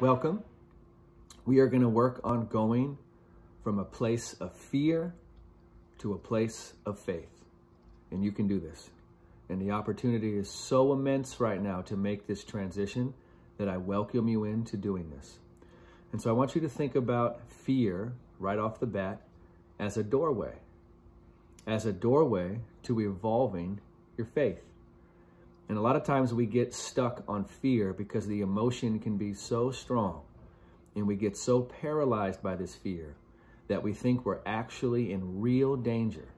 Welcome. We are going to work on going from a place of fear to a place of faith. And you can do this. And the opportunity is so immense right now to make this transition that I welcome you into doing this. And so I want you to think about fear right off the bat as a doorway, as a doorway to evolving your faith. And a lot of times we get stuck on fear because the emotion can be so strong and we get so paralyzed by this fear that we think we're actually in real danger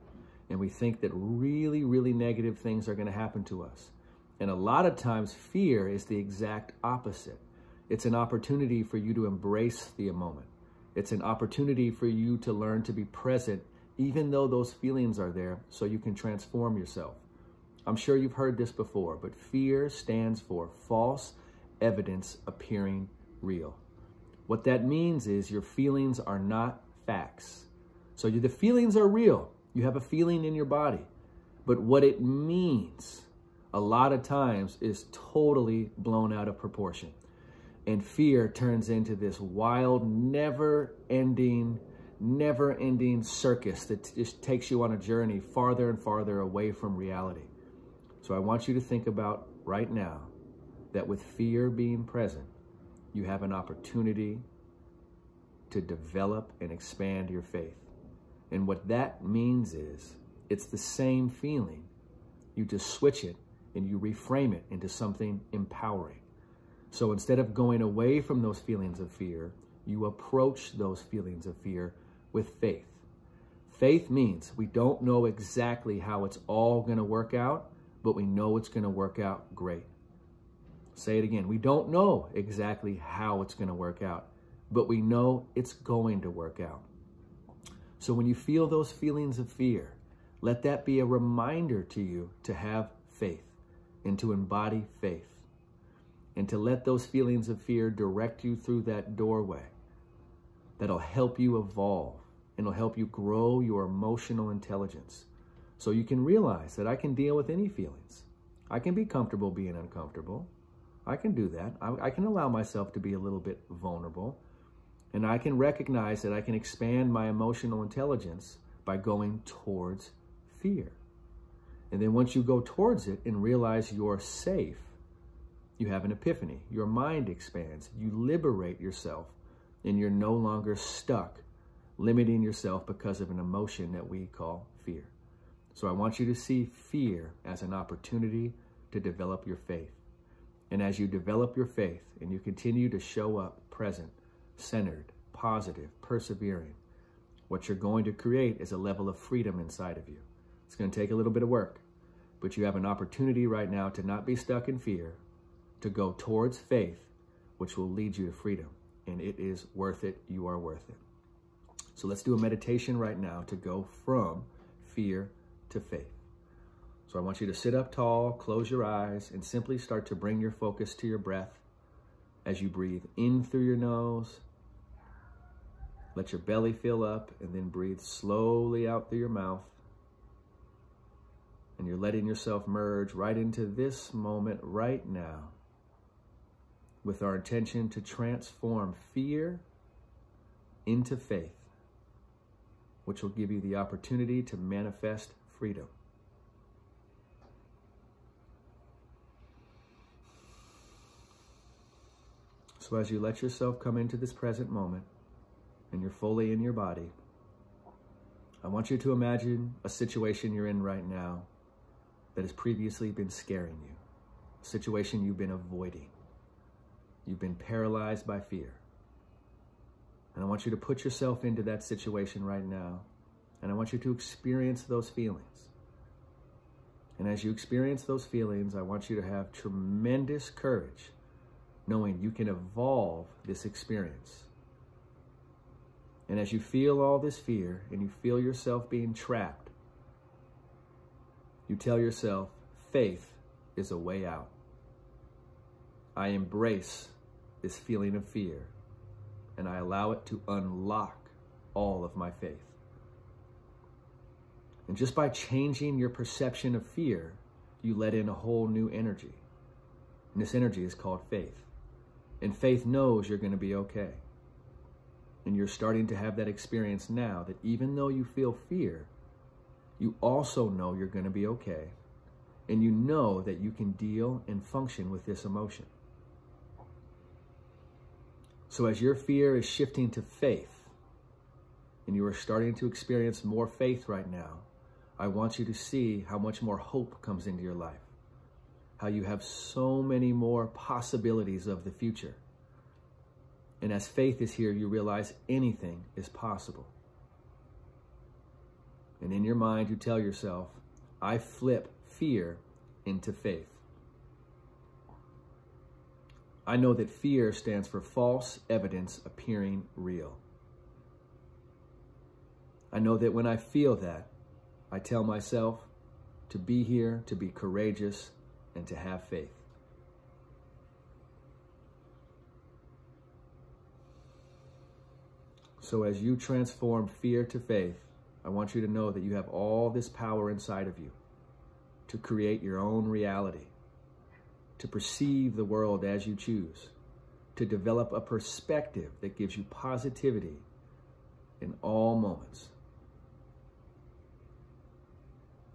and we think that really, really negative things are going to happen to us. And a lot of times fear is the exact opposite. It's an opportunity for you to embrace the moment. It's an opportunity for you to learn to be present even though those feelings are there so you can transform yourself. I'm sure you've heard this before, but fear stands for false evidence appearing real. What that means is your feelings are not facts. So the feelings are real. You have a feeling in your body. But what it means a lot of times is totally blown out of proportion. And fear turns into this wild, never ending, never ending circus that just takes you on a journey farther and farther away from reality. So I want you to think about right now that with fear being present, you have an opportunity to develop and expand your faith. And what that means is it's the same feeling. You just switch it and you reframe it into something empowering. So instead of going away from those feelings of fear, you approach those feelings of fear with faith. Faith means we don't know exactly how it's all going to work out, but we know it's going to work out great. Say it again. We don't know exactly how it's going to work out, but we know it's going to work out. So when you feel those feelings of fear, let that be a reminder to you to have faith and to embody faith and to let those feelings of fear direct you through that doorway that'll help you evolve and it'll help you grow your emotional intelligence so you can realize that I can deal with any feelings. I can be comfortable being uncomfortable. I can do that. I, I, can allow myself to be a little bit vulnerable. And I can recognize that I can expand my emotional intelligence by going towards fear. And then once you go towards it and realize you're safe, you have an epiphany. Your mind expands. You liberate yourself and you're no longer stuck limiting yourself because of an emotion that we call fear. So I want you to see fear as an opportunity to develop your faith. And as you develop your faith and you continue to show up present, centered, positive, persevering, what you're going to create is a level of freedom inside of you. It's going to take a little bit of work, but you have an opportunity right now to not be stuck in fear, to go towards faith, which will lead you to freedom. And it is worth it. You are worth it. So let's do a meditation right now to go from fear to faith. So I want you to sit up tall, close your eyes, and simply start to bring your focus to your breath as you breathe in through your nose. Let your belly fill up and then breathe slowly out through your mouth. And you're letting yourself merge right into this moment right now with our intention to transform fear into faith, which will give you the opportunity to manifest freedom. So as you let yourself come into this present moment and you're fully in your body, I want you to imagine a situation you're in right now that has previously been scaring you, a situation you've been avoiding. You've been paralyzed by fear. And I want you to put yourself into that situation right now and I want you to experience those feelings. And as you experience those feelings, I want you to have tremendous courage, knowing you can evolve this experience. And as you feel all this fear and you feel yourself being trapped, you tell yourself, faith is a way out. I embrace this feeling of fear and I allow it to unlock all of my faith. And just by changing your perception of fear, you let in a whole new energy. And this energy is called faith. And faith knows you're going to be okay. And you're starting to have that experience now that even though you feel fear, you also know you're going to be okay. And you know that you can deal and function with this emotion. So as your fear is shifting to faith, and you are starting to experience more faith right now, I want you to see how much more hope comes into your life. How you have so many more possibilities of the future. And as faith is here, you realize anything is possible. And in your mind, you tell yourself, I flip fear into faith. I know that fear stands for false evidence appearing real. I know that when I feel that, I tell myself to be here, to be courageous, and to have faith. So as you transform fear to faith, I want you to know that you have all this power inside of you to create your own reality, to perceive the world as you choose, to develop a perspective that gives you positivity in all moments.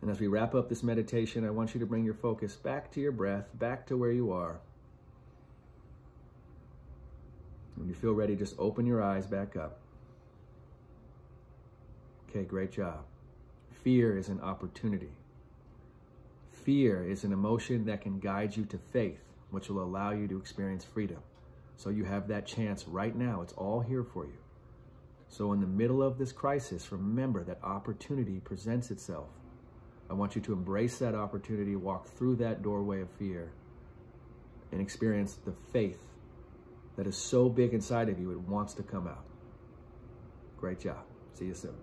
And as we wrap up this meditation, I want you to bring your focus back to your breath, back to where you are. When you feel ready, just open your eyes back up. Okay, great job. Fear is an opportunity. Fear is an emotion that can guide you to faith, which will allow you to experience freedom. So you have that chance right now. It's all here for you. So in the middle of this crisis, remember that opportunity presents itself. I want you to embrace that opportunity, walk through that doorway of fear, and experience the faith that is so big inside of you, it wants to come out. Great job. See you soon.